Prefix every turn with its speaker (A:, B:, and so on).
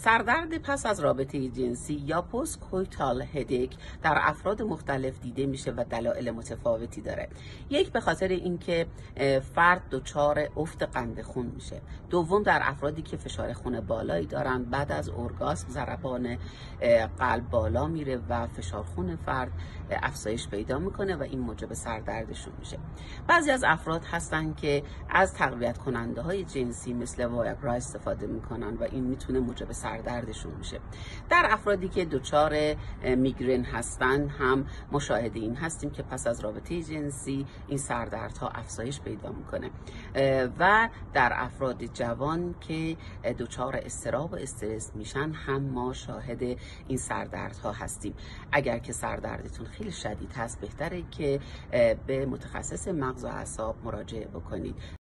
A: سردرد پس از رابطه جنسی یا پست کویتال هدیک در افراد مختلف دیده میشه و دلایل متفاوتی داره. یک به خاطر اینکه فرد دچار افت قند خون میشه. دوم در افرادی که فشار خون بالایی دارن بعد از اورگاسم ضربان قلب بالا میره و فشار خون فرد افزایش پیدا می‌کنه و این موجب سردردشون میشه. بعضی از افراد هستن که از تقویت کننده های جنسی مثل وایاگرا استفاده می‌کنن و این می‌تونه موجب سردردشون میشه. در افرادی که دچار میگرن هستن هم مشاهده این هستیم که پس از رابطه جنسی این سردردها افزایش پیدا می‌کنه. و در افراد جوان که دچار استراب و استرس میشن هم ما شاهد این سردردها هستیم. اگر که سردردتون خیلی شدید هست بهتره که به متخصص مغز و اعصاب مراجعه بکنید.